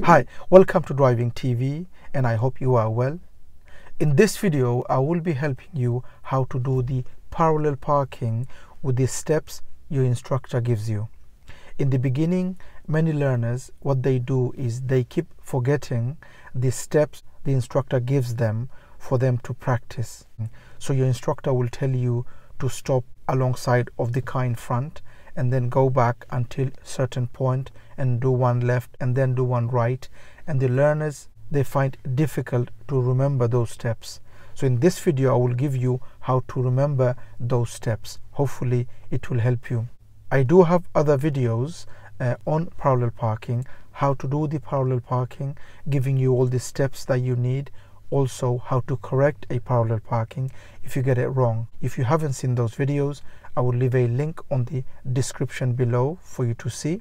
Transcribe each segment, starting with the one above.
Hi, welcome to Driving TV and I hope you are well. In this video, I will be helping you how to do the parallel parking with the steps your instructor gives you. In the beginning, many learners, what they do is they keep forgetting the steps the instructor gives them for them to practice. So your instructor will tell you to stop alongside of the car in front and then go back until certain point and do one left and then do one right. And the learners they find difficult to remember those steps. So in this video i will give you how to remember those steps. Hopefully it will help you. I do have other videos uh, on parallel parking how to do the parallel parking giving you all the steps that you need. Also how to correct a parallel parking if you get it wrong. If you haven't seen those videos I will leave a link on the description below for you to see.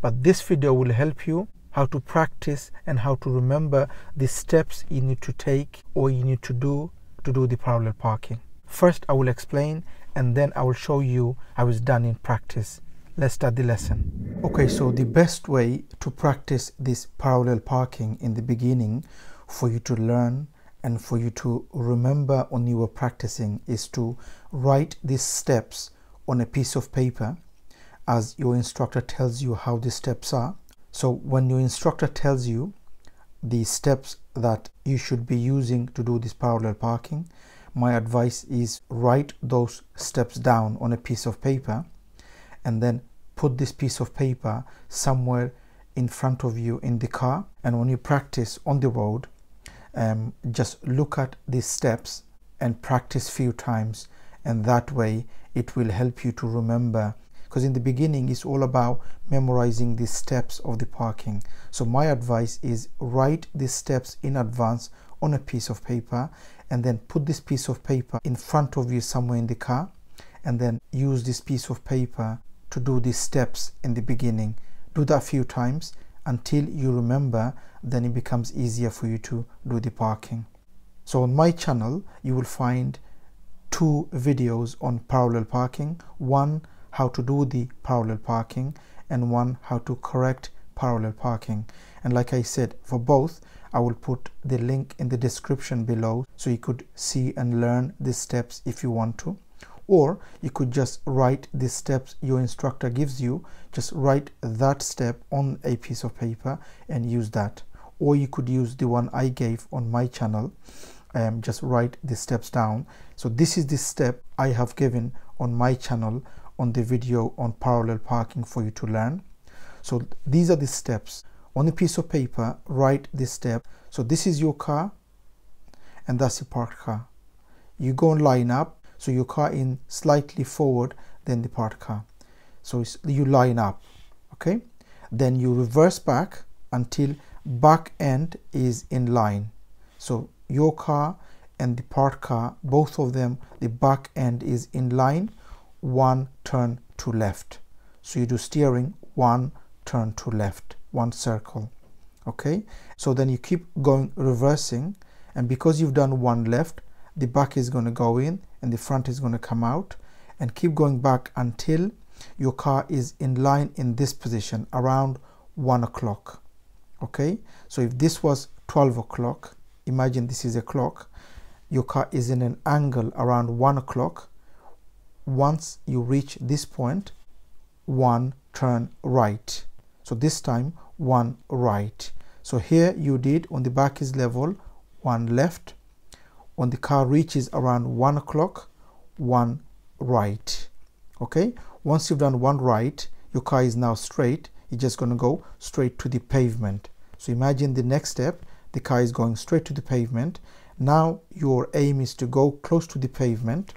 But this video will help you how to practice and how to remember the steps you need to take or you need to do to do the parallel parking. First, I will explain and then I will show you how it's done in practice. Let's start the lesson. Okay, so the best way to practice this parallel parking in the beginning for you to learn and for you to remember when you were practicing is to write these steps on a piece of paper as your instructor tells you how the steps are. So when your instructor tells you the steps that you should be using to do this parallel parking, my advice is write those steps down on a piece of paper and then put this piece of paper somewhere in front of you in the car and when you practice on the road um, just look at these steps and practice few times and that way it will help you to remember. Because in the beginning it's all about memorizing the steps of the parking. So my advice is write these steps in advance on a piece of paper and then put this piece of paper in front of you somewhere in the car and then use this piece of paper to do these steps in the beginning. Do that a few times until you remember then it becomes easier for you to do the parking. So on my channel you will find two videos on parallel parking. One how to do the parallel parking and one how to correct parallel parking. And like I said for both I will put the link in the description below so you could see and learn the steps if you want to or you could just write the steps your instructor gives you. Just write that step on a piece of paper and use that. Or you could use the one I gave on my channel. Um, just write the steps down. So this is the step I have given on my channel on the video on parallel parking for you to learn. So these are the steps. On a piece of paper write this step. So this is your car and that's your parked car. You go and line up so your car in slightly forward than the parked car so you line up okay? Then you reverse back until back end is in line. So your car and the parked car both of them the back end is in line. One turn to left. So you do steering one turn to left one circle okay? So then you keep going reversing and because you've done one left the back is going to go in and the front is going to come out. And keep going back until your car is in line in this position around 1 o'clock okay? So if this was 12 o'clock imagine this is a clock your car is in an angle around 1 o'clock. Once you reach this point one turn right. So this time one right. So here you did on the back is level one left when the car reaches around one o'clock one right okay? Once you've done one right your car is now straight you're just going to go straight to the pavement. So imagine the next step the car is going straight to the pavement. Now your aim is to go close to the pavement.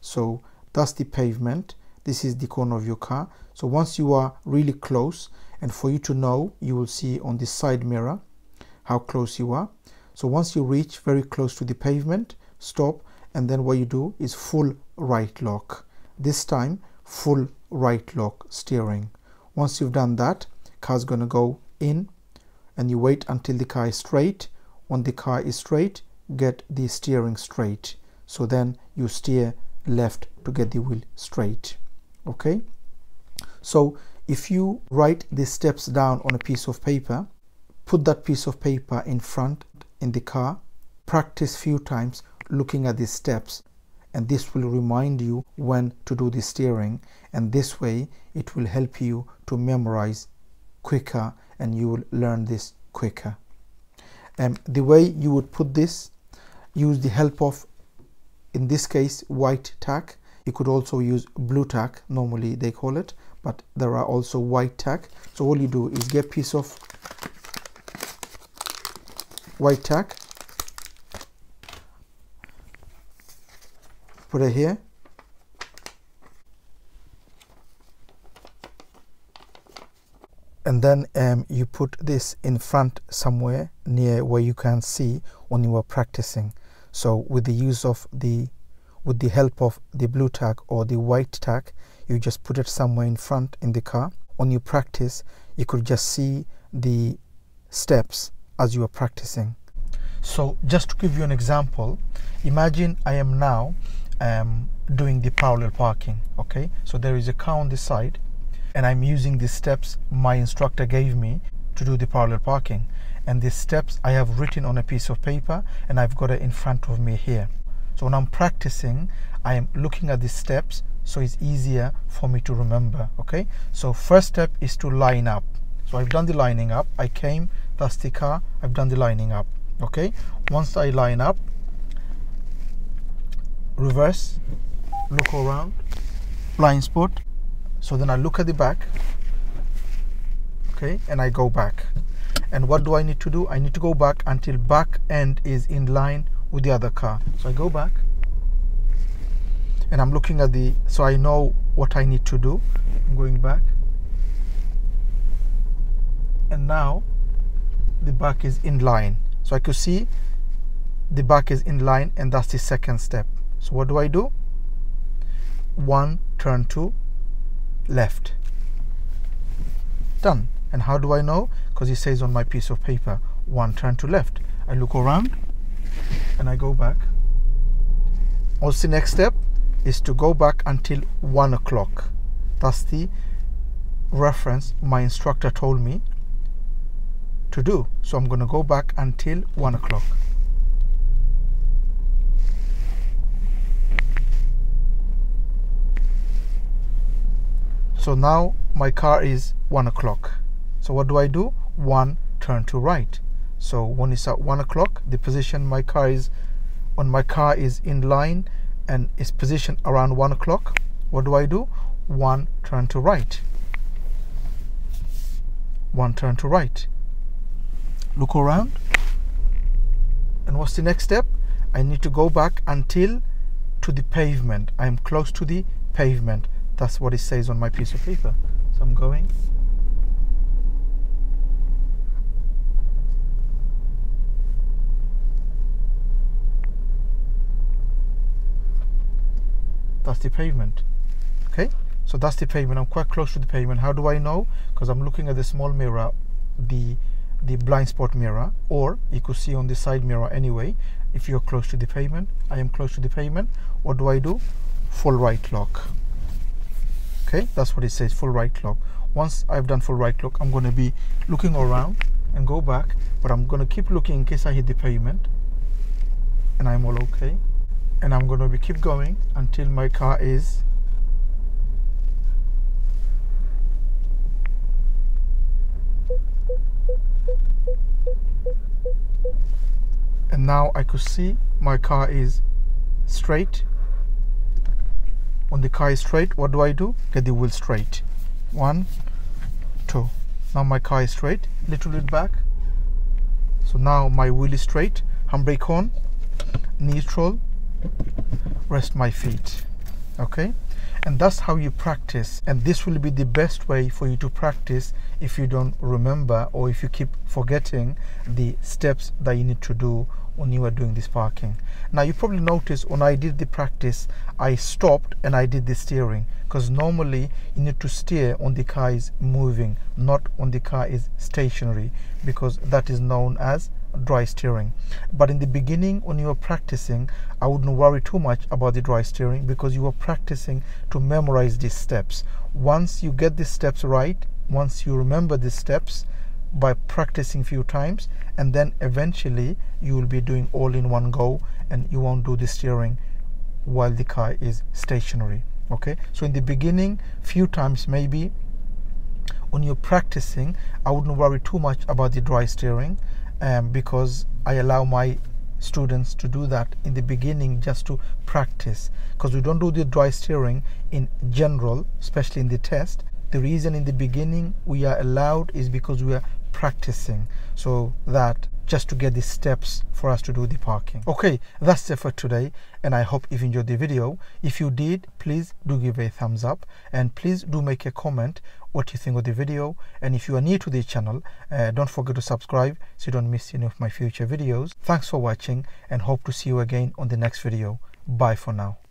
So that's the pavement. This is the corner of your car. So once you are really close and for you to know you will see on the side mirror how close you are so once you reach very close to the pavement, stop and then what you do is full right lock. This time full right lock steering. Once you've done that, car's going to go in and you wait until the car is straight. When the car is straight, get the steering straight. So then you steer left to get the wheel straight. Okay. So if you write the steps down on a piece of paper, put that piece of paper in front in the car practice few times looking at these steps and this will remind you when to do the steering and this way it will help you to memorize quicker and you will learn this quicker. Um, the way you would put this use the help of in this case white tack. You could also use Blu Tack normally they call it but there are also white tack. So all you do is get piece of white tack. Put it here. And then um, you put this in front somewhere near where you can see when you are practicing. So with the use of the with the help of the Blu Tack or the white tack you just put it somewhere in front in the car. When you practice you could just see the steps as you are practicing. So just to give you an example imagine I am now um, doing the parallel parking okay? So there is a car on the side and I'm using the steps my instructor gave me to do the parallel parking. And the steps I have written on a piece of paper and I've got it in front of me here. So when I'm practicing I am looking at the steps so it's easier for me to remember okay? So first step is to line up. So I've done the lining up. I came car I've done the lining up okay? Once I line up reverse look around blind spot. So then I look at the back okay and I go back. And what do I need to do? I need to go back until back end is in line with the other car. So I go back and I'm looking at the so I know what I need to do. I'm going back. And now the back is in line so I could see the back is in line and that's the second step so what do I do? One, turn to left. Done. And how do I know? Because it says on my piece of paper, one, turn to left. I look around and I go back. The next step? Is to go back until one o'clock. That's the reference my instructor told me to do. So I'm going to go back until one o'clock. so now my car is one o'clock. So what do I do? One turn to right. So when it's at one o'clock the position my car is on my car is in line and is positioned around one o'clock what do I do? One turn to right. One turn to right look around and what's the next step I need to go back until to the pavement I am close to the pavement that's what it says on my piece of paper. So I'm going. That's the pavement. Okay, so that's the pavement. I'm quite close to the pavement. How do I know? Because I'm looking at the small mirror, the the blind spot mirror, or you could see on the side mirror anyway. If you're close to the pavement, I am close to the pavement. What do I do? Full right lock okay that's what it says full right lock once I've done full right lock I'm going to be looking around and go back but I'm going to keep looking in case I hit the pavement and I'm all okay and I'm going to be keep going until my car is and now I could see my car is straight. When the car is straight what do I do? Get the wheel straight. One two. Now my car is straight little bit back. So now my wheel is straight. Handbrake on neutral rest my feet. Okay? And that's how you practice. And this will be the best way for you to practice if you don't remember or if you keep forgetting the steps that you need to do when you are doing this parking. Now you probably noticed when I did the practice I stopped and I did the steering because normally you need to steer when the car is moving not when the car is stationary because that is known as dry steering. But in the beginning when you are practicing I wouldn't worry too much about the dry steering because you are practicing to memorize these steps. Once you get the steps right once you remember the steps by practicing few times and then eventually you will be doing all in one go and you won't do the steering while the car is stationary okay? So in the beginning few times maybe when you're practicing i wouldn't worry too much about the dry steering um, because i allow my students to do that in the beginning just to practice because we don't do the dry steering in general especially in the test the reason in the beginning we are allowed is because we are practicing. So that just to get the steps for us to do the parking. Okay that's it for today and i hope you've enjoyed the video. If you did please do give a thumbs up and please do make a comment what you think of the video. And if you are new to the channel uh, don't forget to subscribe so you don't miss any of my future videos. Thanks for watching and hope to see you again on the next video. Bye for now